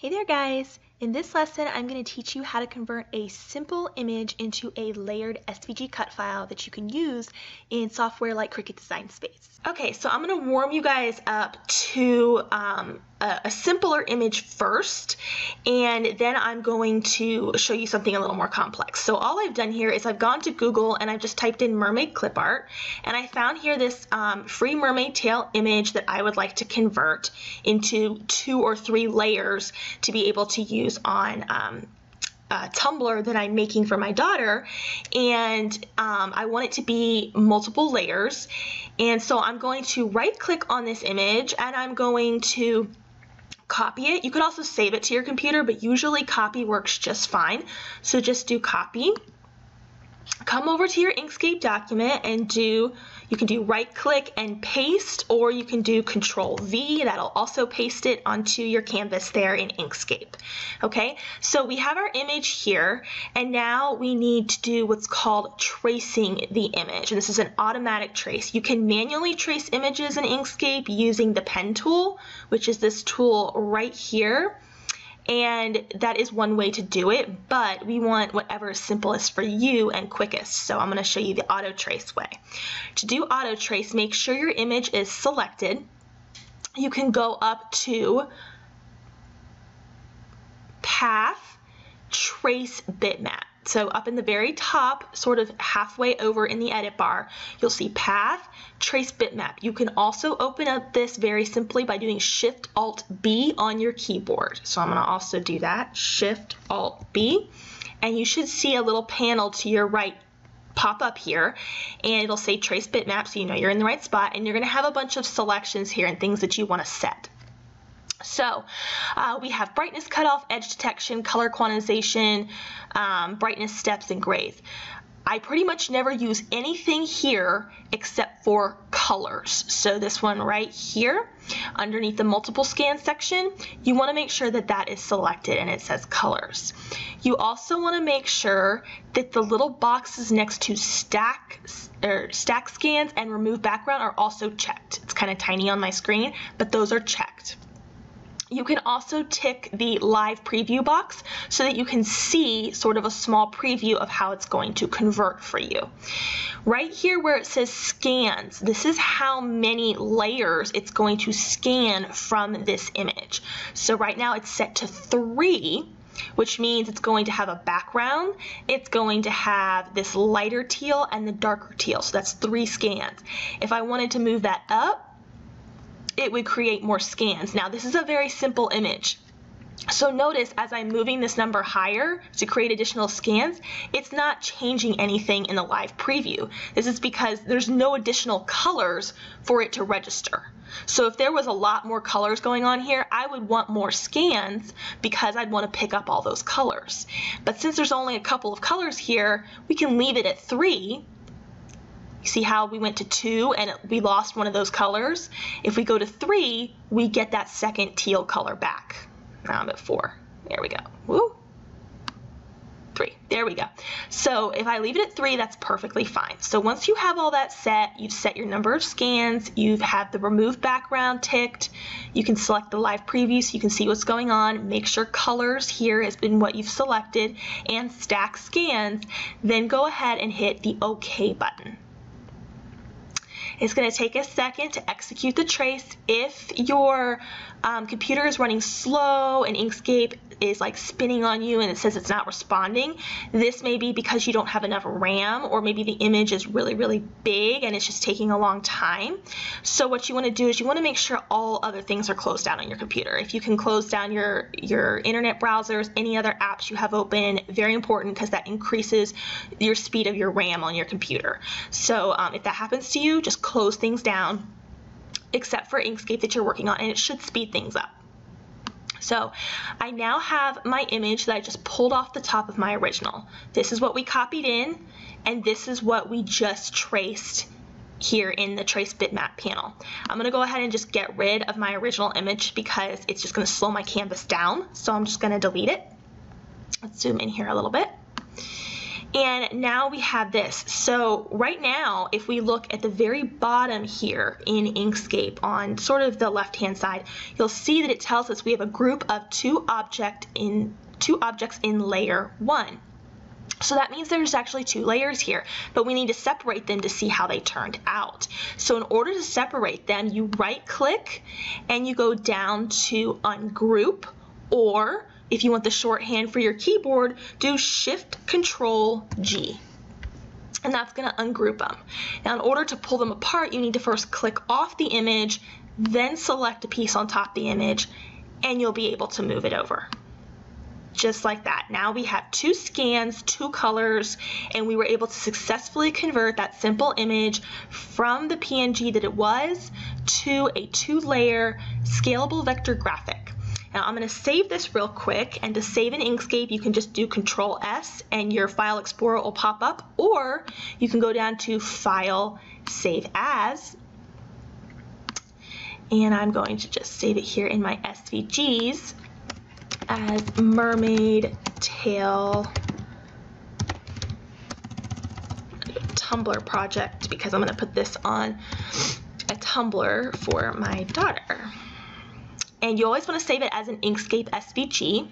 Hey there guys! In this lesson I'm going to teach you how to convert a simple image into a layered SVG cut file that you can use in software like Cricut Design Space. Okay, so I'm going to warm you guys up to um, a, a, simpler image first and then I'm going to show you something a little more complex. So all I've done here is I've gone to Google and I've just typed in mermaid clip art and I found here this um, free mermaid tail image that I would like to convert into two or three layers to be able to use on um, tumbler that I'm making for my daughter and um, I want it to be multiple layers and so I'm going to right click on this image and I'm going to copy it. You could also save it to your computer, but usually copy works just fine. So just do copy. Come over to your Inkscape document and do you can do right click and paste or you can do control V. That'll also paste it onto your canvas there in Inkscape. Okay, so we have our image here and now we need to do what's called tracing the image. And this is an automatic trace. You can manually trace images in Inkscape using the pen tool, which is this tool right here and that is one way to do it but we want whatever is simplest for you and quickest. So I'm going to show you the auto trace way. To do auto trace make sure your image is selected. You can go up to path trace bitmap so up in the very top, sort of halfway over in the edit bar, you'll see path, trace bitmap. You can also open up this very simply by doing Shift Alt B on your keyboard. So I'm gonna also do that, Shift Alt B, and you should see a little panel to your right pop up here and it'll say trace bitmap so you know you're in the right spot and you're going to have a bunch of selections here and things that you want to set. So uh, we have brightness cutoff, edge detection, color quantization, um, brightness steps, and grays. I pretty much never use anything here except for colors. So this one right here, underneath the multiple scan section, you want to make sure that that is selected and it says colors. You also want to make sure that the little boxes next to stack or stack scans and remove background are also checked. It's kind of tiny on my screen, but those are checked. You can also tick the live preview box so that you can see sort of a small preview of how it's going to convert for you. Right here where it says scans, this is how many layers it's going to scan from this image. So right now it's set to three, which means it's going to have a background, it's going to have this lighter teal and the darker teal. So that's three scans. If I wanted to move that up, it would create more scans. Now this is a very simple image. So notice as I'm moving this number higher to create additional scans, it's not changing anything in the live preview. This is because there's no additional colors for it to register. So if there was a lot more colors going on here, I would want more scans because I'd want to pick up all those colors. But since there's only a couple of colors here, we can leave it at three you see how we went to two and we lost one of those colors? If we go to three, we get that second teal color back. Now I'm at four. There we go. Woo. Three. There we go. So if I leave it at three, that's perfectly fine. So once you have all that set, you've set your number of scans, you've had the remove background ticked, you can select the live preview so you can see what's going on, make sure colors here has been what you've selected, and stack scans, then go ahead and hit the OK button. It's going to take a second to execute the trace. If your um, computer is running slow and Inkscape is like spinning on you and it says it's not responding, this may be because you don't have enough RAM or maybe the image is really, really big and it's just taking a long time. So what you want to do is you want to make sure all other things are closed down on your computer. If you can close down your, your internet browsers, any other apps you have open, very important because that increases your speed of your RAM on your computer. So um, if that happens to you, just close things down except for Inkscape that you're working on, and it should speed things up. So I now have my image that I just pulled off the top of my original. This is what we copied in, and this is what we just traced here in the trace bitmap panel. I'm going to go ahead and just get rid of my original image because it's just going to slow my canvas down. So I'm just going to delete it. Let's zoom in here a little bit. And now we have this. So right now, if we look at the very bottom here in Inkscape on sort of the left-hand side, you'll see that it tells us we have a group of two object in two objects in layer one. So that means there's actually two layers here, but we need to separate them to see how they turned out. So in order to separate them, you right click and you go down to ungroup or if you want the shorthand for your keyboard, do Shift Control G. And that's going to ungroup them. Now, in order to pull them apart, you need to first click off the image, then select a piece on top the image, and you'll be able to move it over. Just like that. Now we have two scans, two colors, and we were able to successfully convert that simple image from the PNG that it was to a two-layer scalable vector graphic. Now I'm going to save this real quick and to save in Inkscape you can just do Control S and your File Explorer will pop up or you can go down to File, Save As and I'm going to just save it here in my SVGs as Mermaid Tail Tumbler project because I'm going to put this on a tumbler for my daughter and you always want to save it as an Inkscape SVG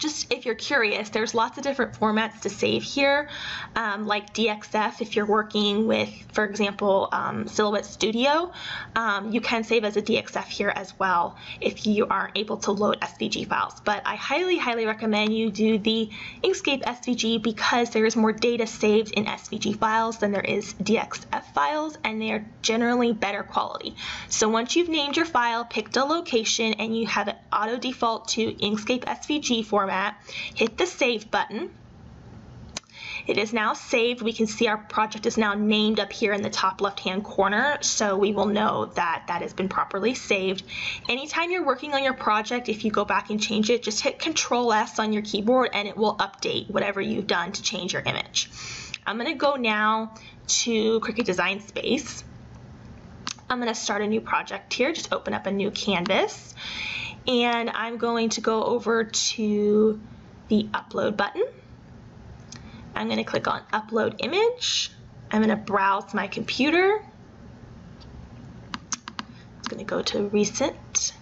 just if you're curious, there's lots of different formats to save here, um, like DXF if you're working with, for example, um, Silhouette Studio. Um, you can save as a DXF here as well if you aren't able to load SVG files. But I highly, highly recommend you do the Inkscape SVG because there is more data saved in SVG files than there is DXF files, and they are generally better quality. So once you've named your file, picked a location, and you have it auto default to Inkscape SVG format, format, hit the Save button. It is now saved. We can see our project is now named up here in the top left-hand corner, so we will know that that has been properly saved. Anytime you're working on your project, if you go back and change it, just hit Control S on your keyboard and it will update whatever you've done to change your image. I'm going to go now to Cricut Design Space. I'm going to start a new project here. Just open up a new canvas and I'm going to go over to the upload button. I'm going to click on upload image. I'm going to browse my computer. It's going to go to recent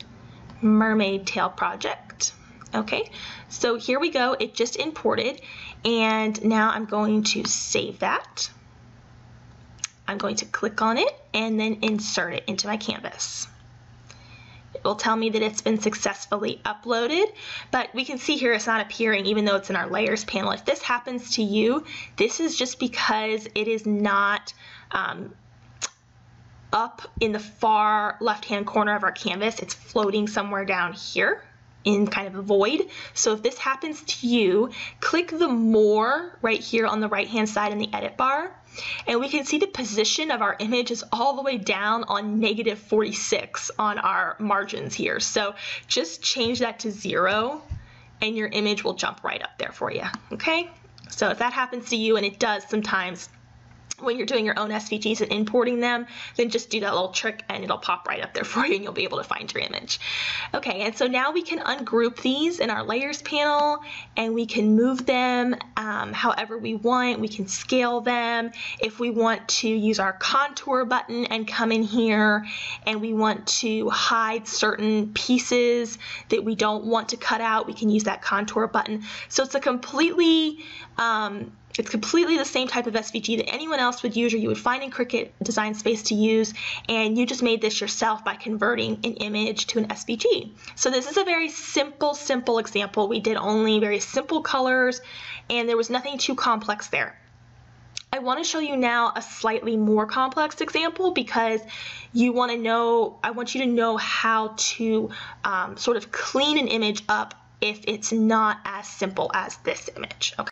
mermaid tail project. Okay, so here we go. It just imported and now I'm going to save that. I'm going to click on it and then insert it into my canvas. It will tell me that it's been successfully uploaded, but we can see here it's not appearing even though it's in our layers panel. If this happens to you, this is just because it is not um, up in the far left-hand corner of our canvas. It's floating somewhere down here in kind of a void. So if this happens to you, click the more right here on the right hand side in the edit bar and we can see the position of our image is all the way down on negative 46 on our margins here. So just change that to zero and your image will jump right up there for you, okay? So if that happens to you, and it does sometimes, when you're doing your own SVGs and importing them, then just do that little trick and it'll pop right up there for you and you'll be able to find your image. Okay, and so now we can ungroup these in our layers panel and we can move them um, however we want. We can scale them. If we want to use our contour button and come in here and we want to hide certain pieces that we don't want to cut out, we can use that contour button. So it's a completely um, it's completely the same type of SVG that anyone else would use or you would find in Cricut Design Space to use, and you just made this yourself by converting an image to an SVG. So this is a very simple, simple example. We did only very simple colors, and there was nothing too complex there. I want to show you now a slightly more complex example because you want to know, I want you to know how to um, sort of clean an image up if it's not as simple as this image. Okay.